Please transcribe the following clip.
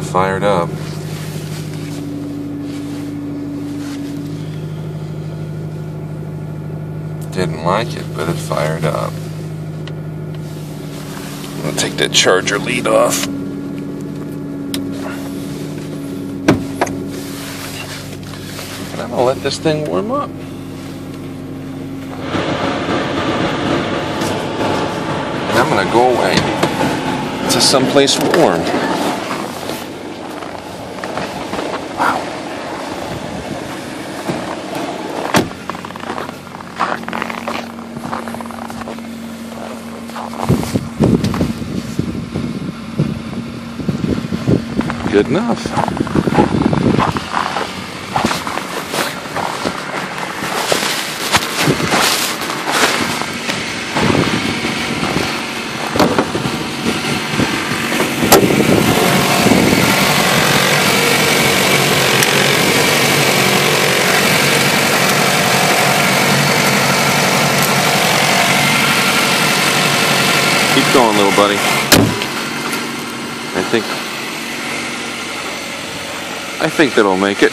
fired up. Didn't like it, but it fired up. I'm gonna take that charger lead off. And I'm gonna let this thing warm up. And I'm gonna go away to someplace warm. Good enough. Keep going, little buddy. I think I think that'll make it.